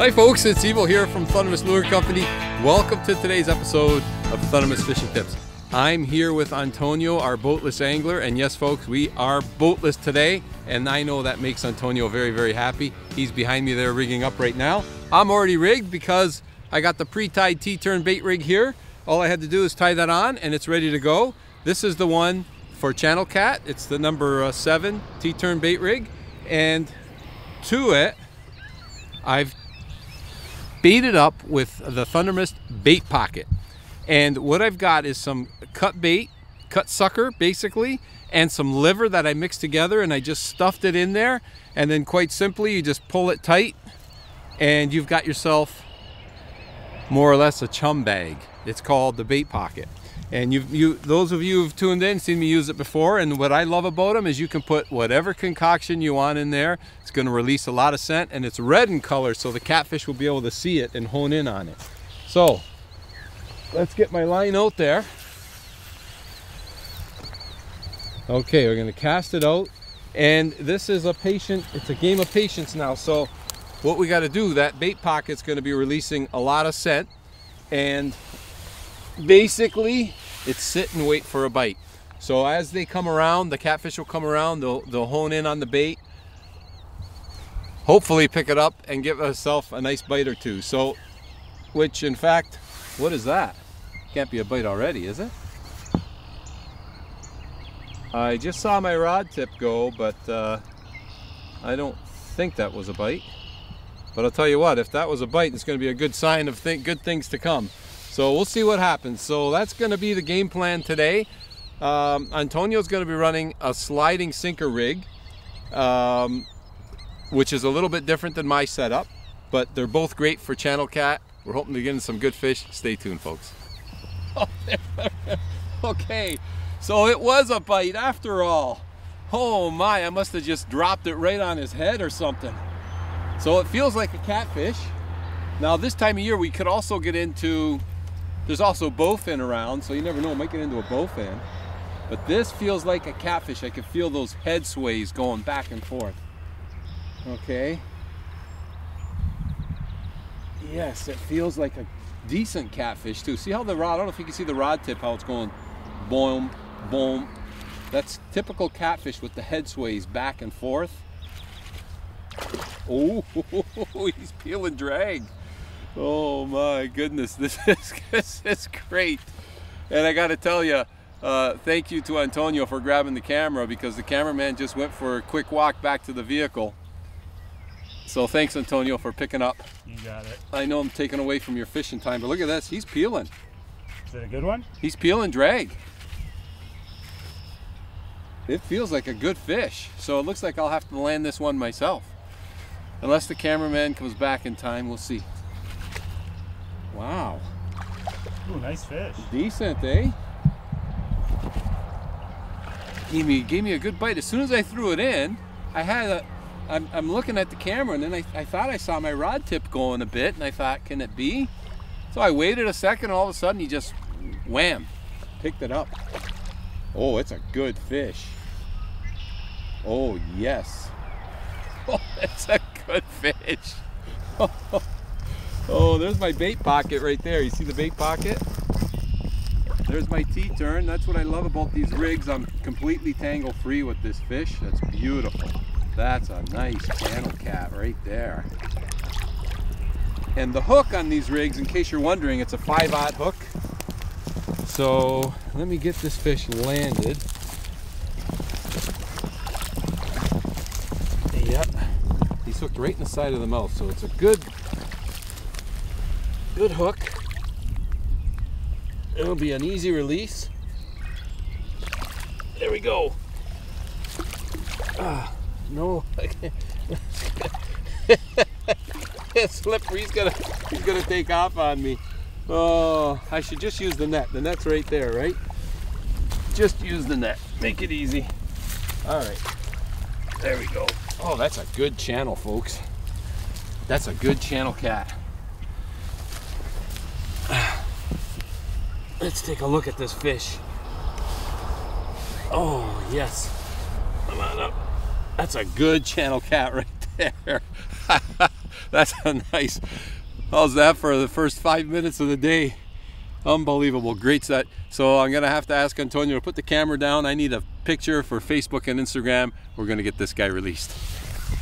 Hi folks, it's Ivo here from Thundermist Lure Company. Welcome to today's episode of Thundermist Fishing Tips. I'm here with Antonio, our boatless angler, and yes folks, we are boatless today, and I know that makes Antonio very, very happy. He's behind me there rigging up right now. I'm already rigged because I got the pre-tied T-turn bait rig here. All I had to do is tie that on and it's ready to go. This is the one for Channel Cat. It's the number uh, seven T-turn bait rig. And to it, I've baited up with the Thundermist bait pocket. And what I've got is some cut bait, cut sucker basically, and some liver that I mixed together and I just stuffed it in there. And then quite simply, you just pull it tight and you've got yourself more or less a chum bag. It's called the bait pocket. And you you, those of you who've tuned in, seen me use it before, and what I love about them is you can put whatever concoction you want in there. It's gonna release a lot of scent, and it's red in color, so the catfish will be able to see it and hone in on it. So, let's get my line out there. Okay, we're gonna cast it out. And this is a patient, it's a game of patience now. So what we gotta do, that bait pocket's gonna be releasing a lot of scent. And basically it's sit and wait for a bite. So as they come around, the catfish will come around, they'll, they'll hone in on the bait, hopefully pick it up and give herself a nice bite or two. So, which in fact, what is that? Can't be a bite already, is it? I just saw my rod tip go, but uh, I don't think that was a bite. But I'll tell you what, if that was a bite, it's going to be a good sign of th good things to come. So we'll see what happens. So that's going to be the game plan today. Um, Antonio's going to be running a sliding sinker rig, um, which is a little bit different than my setup, but they're both great for channel cat. We're hoping to get in some good fish. Stay tuned, folks. okay, so it was a bite after all. Oh my, I must have just dropped it right on his head or something. So it feels like a catfish. Now this time of year we could also get into there's also bowfin around, so you never know, it might get into a bowfin. But this feels like a catfish. I can feel those head sways going back and forth. Okay. Yes, it feels like a decent catfish too. See how the rod, I don't know if you can see the rod tip, how it's going boom, boom. That's typical catfish with the head sways back and forth. Oh, he's peeling drag. Oh my goodness, this is, this is great. And I got to tell you, uh, thank you to Antonio for grabbing the camera because the cameraman just went for a quick walk back to the vehicle. So thanks Antonio for picking up. You got it. I know I'm taking away from your fishing time, but look at this, he's peeling. Is it a good one? He's peeling drag. It feels like a good fish. So it looks like I'll have to land this one myself. Unless the cameraman comes back in time, we'll see. Wow. Ooh, nice fish. Decent, eh? Gave me, gave me a good bite. As soon as I threw it in, I had a, I'm, I'm looking at the camera and then I, I thought I saw my rod tip going a bit and I thought, can it be? So I waited a second, all of a sudden he just wham, picked it up. Oh, it's a good fish. Oh, yes. Oh, it's a good fish. Oh, there's my bait pocket right there. You see the bait pocket? There's my T-turn. That's what I love about these rigs. I'm completely tangle free with this fish. That's beautiful. That's a nice channel cat right there. And the hook on these rigs, in case you're wondering, it's a 5-aught hook. So let me get this fish landed. Yep, he's hooked right in the side of the mouth, so it's a good good hook. It'll be an easy release. There we go. Ah, no, slippery. He's gonna, he's gonna take off on me. Oh, I should just use the net. The net's right there, right? Just use the net. Make it easy. All right. There we go. Oh, that's a good channel, folks. That's a good channel cat. Let's take a look at this fish. Oh, yes. Come on up. That's a good channel cat right there. That's a nice. How's that for the first five minutes of the day? Unbelievable, great set. So I'm gonna have to ask Antonio to put the camera down. I need a picture for Facebook and Instagram. We're gonna get this guy released.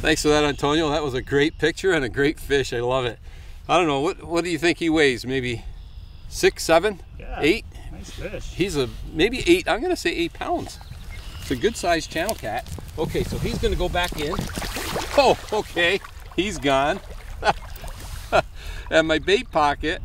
Thanks for that, Antonio. That was a great picture and a great fish. I love it. I don't know, what, what do you think he weighs? Maybe six, seven, Yeah. eight? Nice fish. He's a maybe eight. I'm gonna say eight pounds. It's a good sized channel cat. Okay, so he's gonna go back in. Oh, okay, he's gone. and my bait pocket,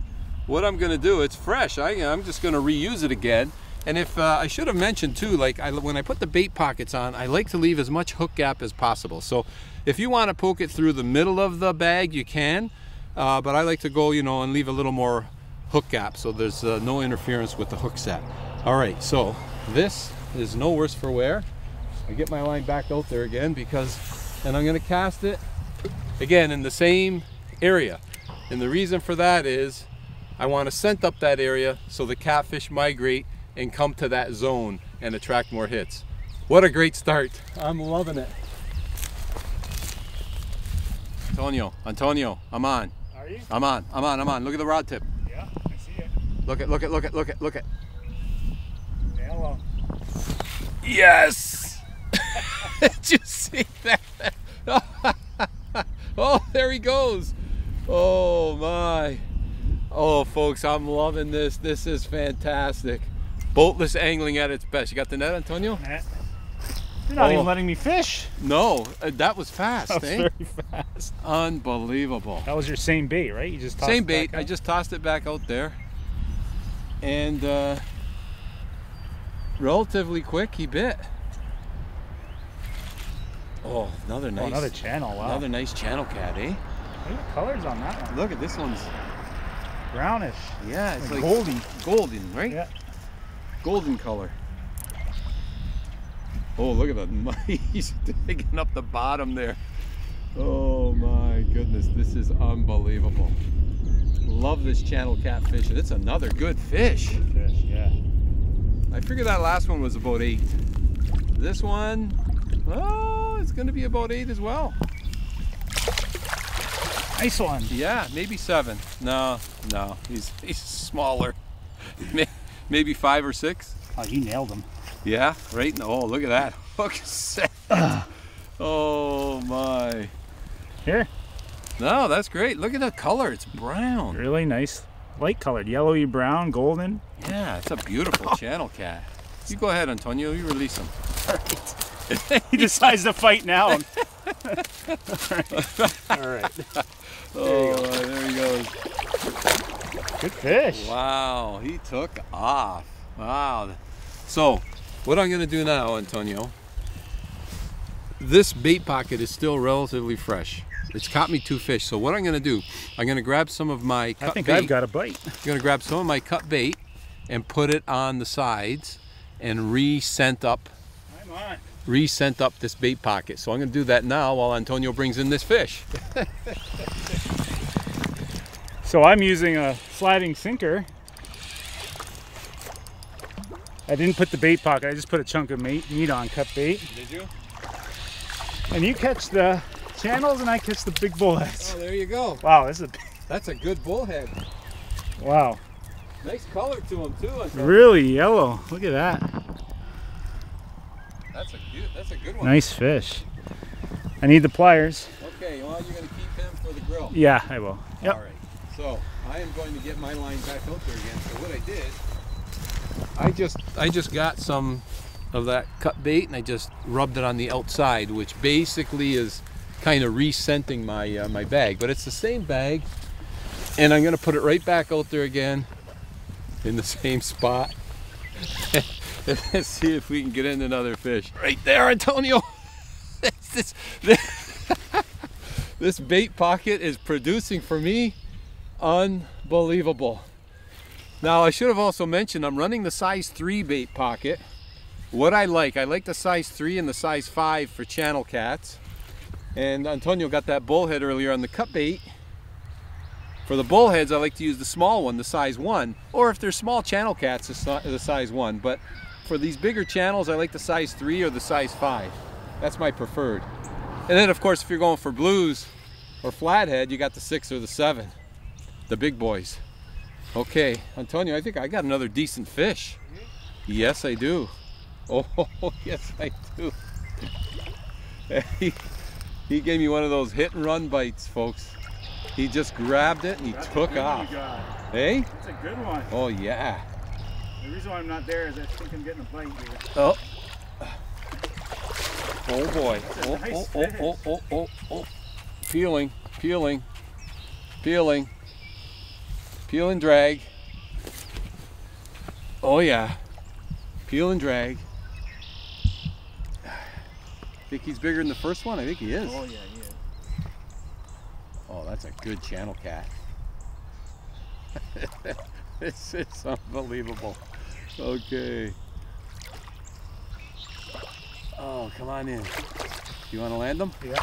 what I'm gonna do? It's fresh. I, I'm just gonna reuse it again. And if uh, I should have mentioned too, like I, when I put the bait pockets on, I like to leave as much hook gap as possible. So if you want to poke it through the middle of the bag, you can. Uh, but I like to go, you know, and leave a little more hook gap so there's uh, no interference with the hook set. All right, so this is no worse for wear. I get my line back out there again because, and I'm gonna cast it again in the same area. And the reason for that is I want to scent up that area so the catfish migrate and come to that zone and attract more hits. What a great start. I'm loving it. Antonio, Antonio, I'm on. Are you? I'm on. I'm on. I'm on. Look at the rod tip. Yeah, I see it. Look at look at look at look at look at. Hello. Yes! Did you see that? oh, there he goes. Oh my. Oh, folks, I'm loving this. This is fantastic. Boatless angling at its best. You got the net, Antonio? Matt. You're not Oh. even letting me fish. No, uh, that was fast. That was eh? very fast. Unbelievable. That was your same bait, right? You just tossed Same it bait. back I just tossed it back out there. And uh, relatively quick, he bit. Oh, another nice. Oh, another channel. Wow. Another nice channel cat, eh? Look at the colors on that one. Look at this one's. Brownish. Yeah, it's Like like goldy. golden, right? Yeah. Golden color. Oh, look at that. He's digging up the bottom there. Oh my goodness, this is unbelievable. Love this channel catfish. and It's another good fish. Fish, yeah. I figured that last one was about eight. This one, oh, it's going to be about eight as well. Nice one. Yeah, maybe seven. No, no, he's he's smaller. Maybe five or six. Oh, you nailed him. Yeah, right. Oh, look at that hook set. Oh my. Here. No, that's great. Look at the color. It's brown. Really nice. Light colored. Yellowy brown, golden. Yeah, it's a beautiful channel cat. You go ahead, Antonio. You release him. he decides to fight now. All right. Oh, there he goes. Good fish. Wow, he took off. Wow. So, what I'm going to do now, Antonio, this bait pocket is still relatively fresh. It's caught me two fish. So what I'm going to do, I'm going to grab some of my I think bait. I've got a bite. I'm going to grab some of my cut bait and put it on the sides and re-scent up I'm on. re-scent up this bait pocket. So I'm going to do that now while Antonio brings in this fish. So I'm using a sliding sinker. I didn't put the bait pocket. I just put a chunk of meat, meat on cut bait. Did you? And you catch the channels and I catch the big bullheads. Oh, there you go. Wow, this is a, That's a good bullhead. wow. Nice color to him too. Really yellow. Look at that. That's a good. That's a good one. Nice fish. I need the pliers. Okay, well you're gonna keep him for the grill. Yeah, I will. Yep. All right. So I am going to get my line back out there again. So what I did, I just I just got some of that cut bait and I just rubbed it on the outside, which basically is kind of re-scenting my uh, my bag. But it's the same bag, and I'm gonna put it right back out there again in the same spot. and let's see if we can get in another fish. Right there, Antonio. this, this, this bait pocket is producing for me unbelievable. Now I should have also mentioned I'm running the size 3 bait pocket. What I like, I like the size 3 and the size 5 for channel cats. And Antonio got that bullhead earlier on the cut bait. For the bullheads, I like to use the small one, the size 1. Or if they're small channel cats, the si- the size 1. But for these bigger channels, I like the size 3 or the size 5. That's my preferred. And then of course, if you're going for blues, or flathead, you got the six or the seven, the big boys. Okay, Antonio, I think I got another decent fish. Yes, I do. Oh, yes, I do. He, gave me one of those hit and run bites, folks. He just grabbed it and he That's took off. Hey? Eh? That's a good one. Oh, yeah. The reason why I'm not there is I think I'm getting a bite here. Oh. Oh boy. Oh, nice oh, oh, oh, oh, oh, oh. Peeling, peeling, peeling. Peel and drag. Oh yeah. Peel and drag. Think he's bigger than the first one? I think he is. Oh yeah, yeah. Oh, that's a good channel cat. this is unbelievable. Okay. Oh, come on in. You want to land him? Yeah.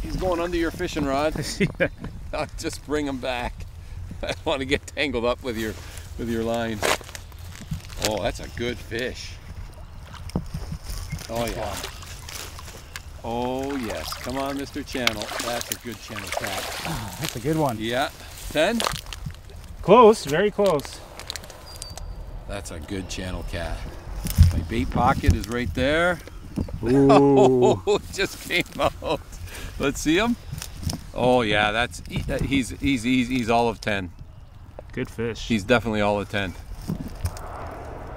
He's going under your fishing rod. I'll just bring him back. I don't want to get tangled up with your with your line. Oh, that's a good fish. Oh yeah. Oh yes. Come on, Mr. Channel. That's a good channel cat. Ah, that's a good one. Yeah. Ten? Close, very close. That's a good channel cat. My bait pocket is right there. Ooh. Oh, it just came out. Let's see him. Oh yeah, that's he's he's he's he's all of ten. Good fish. He's definitely all of ten.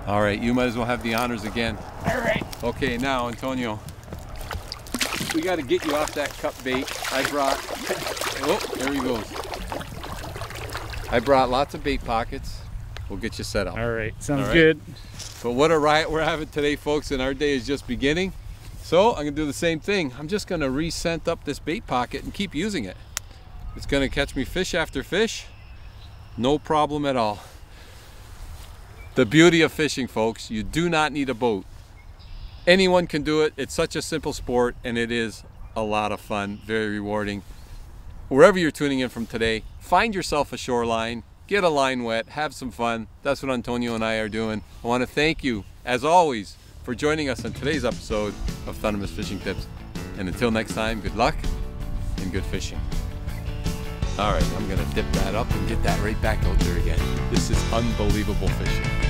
All right, you might as well have the honors again. All right. Okay, now Antonio, we got to get you off that cut bait. I brought. Oh, there he goes. I brought lots of bait pockets. We'll get you set up. All right. Sounds All right. good. But what a riot we're having today, folks, and our day is just beginning. So I'm gonna do the same thing. I'm just gonna re-scent up this bait pocket and keep using it. It's gonna catch me fish after fish. No problem at all. The beauty of fishing, folks, you do not need a boat. Anyone can do it. It's such a simple sport and it is a lot of fun, very rewarding. Wherever you're tuning in from today, find yourself a shoreline, get a line wet, have some fun. That's what Antonio and I are doing. I want to thank you, as always, for joining us on today's episode of Thundermist Fishing Tips. And until next time, good luck and good fishing. All right, I'm gonna dip that up and get that right back out there again. This is unbelievable fishing.